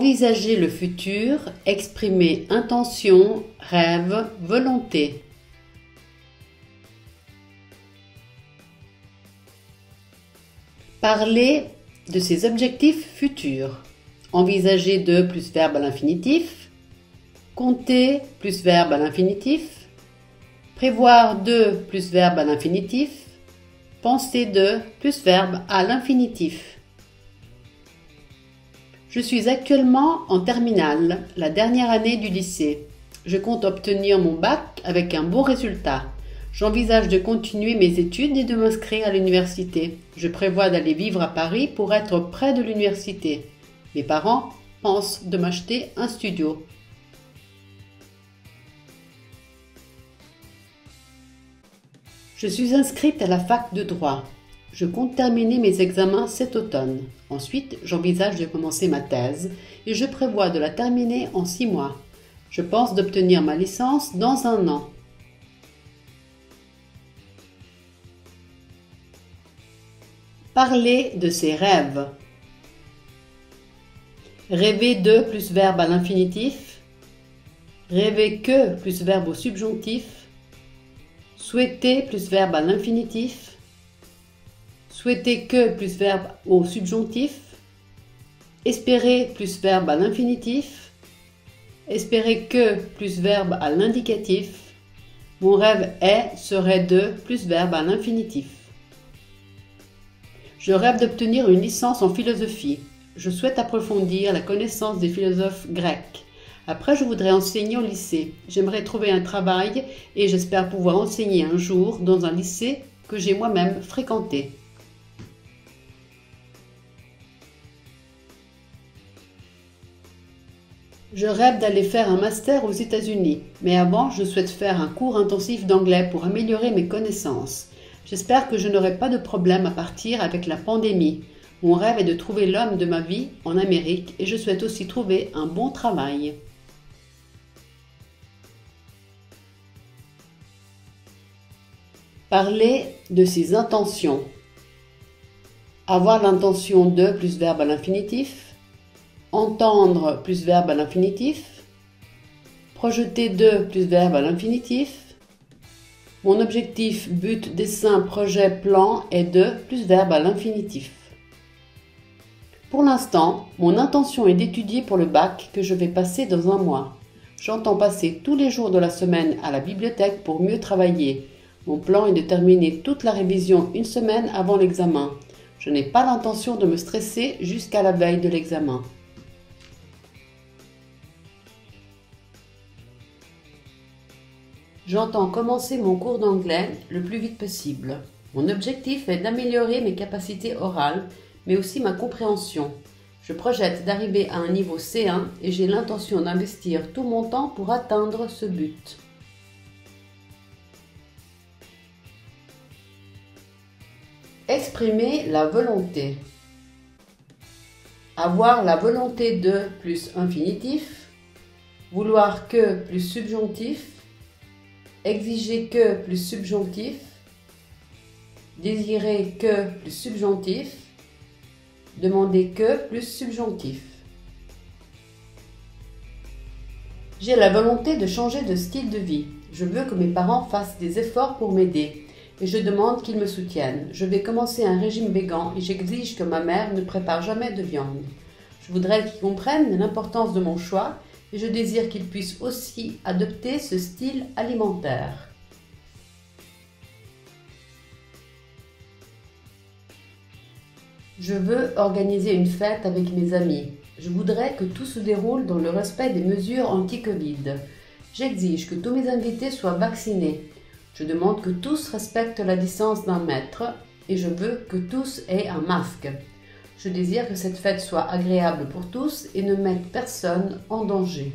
Envisager le futur, exprimer intention, rêve, volonté. Parler de ses objectifs futurs. Envisager de plus verbe à l'infinitif. Compter plus verbe à l'infinitif. Prévoir de plus verbe à l'infinitif. Penser de plus verbe à l'infinitif. Je suis actuellement en terminale, la dernière année du lycée. Je compte obtenir mon bac avec un bon résultat. J'envisage de continuer mes études et de m'inscrire à l'université. Je prévois d'aller vivre à Paris pour être près de l'université. Mes parents pensent de m'acheter un studio. Je suis inscrite à la fac de droit. Je compte terminer mes examens cet automne. Ensuite, j'envisage de commencer ma thèse et je prévois de la terminer en six mois. Je pense d'obtenir ma licence dans un an. Parler de ses rêves. Rêver de plus verbe à l'infinitif. Rêver que plus verbe au subjonctif. Souhaiter plus verbe à l'infinitif. Souhaiter que plus verbe au subjonctif. Espérer plus verbe à l'infinitif. Espérer que plus verbe à l'indicatif. Mon rêve est serait de plus verbe à l'infinitif. Je rêve d'obtenir une licence en philosophie. Je souhaite approfondir la connaissance des philosophes grecs. Après, je voudrais enseigner au lycée. J'aimerais trouver un travail et j'espère pouvoir enseigner un jour dans un lycée que j'ai moi-même fréquenté. Je rêve d'aller faire un master aux États-Unis, mais avant, je souhaite faire un cours intensif d'anglais pour améliorer mes connaissances. J'espère que je n'aurai pas de problème à partir avec la pandémie. Mon rêve est de trouver l'homme de ma vie en Amérique et je souhaite aussi trouver un bon travail. Parler de ses intentions. Avoir l'intention de plus verbe à l'infinitif. Entendre plus verbe à l'infinitif. Projeter de plus verbe à l'infinitif mon objectif, but, dessin, projet, plan est de plus verbe à l'infinitif. Pour l'instant, mon intention est d'étudier pour le bac que je vais passer dans un mois. J'entends passer tous les jours de la semaine à la bibliothèque pour mieux travailler. Mon plan est de terminer toute la révision une semaine avant l'examen. Je n'ai pas l'intention de me stresser jusqu'à la veille de l'examen. J'entends commencer mon cours d'anglais le plus vite possible. Mon objectif est d'améliorer mes capacités orales, mais aussi ma compréhension. Je projette d'arriver à un niveau C1 et j'ai l'intention d'investir tout mon temps pour atteindre ce but. Exprimer la volonté. Avoir la volonté de plus infinitif. Vouloir que plus subjonctif exiger que plus subjonctif, désirer que plus subjonctif, demander que plus subjonctif. J'ai la volonté de changer de style de vie. Je veux que mes parents fassent des efforts pour m'aider et je demande qu'ils me soutiennent. Je vais commencer un régime végan et j'exige que ma mère ne prépare jamais de viande. Je voudrais qu'ils comprennent l'importance de mon choix et je désire qu'ils puissent aussi adopter ce style alimentaire. Je veux organiser une fête avec mes amis. Je voudrais que tout se déroule dans le respect des mesures anti-Covid. J'exige que tous mes invités soient vaccinés. Je demande que tous respectent la distance d'un mètre et je veux que tous aient un masque. Je désire que cette fête soit agréable pour tous et ne mette personne en danger.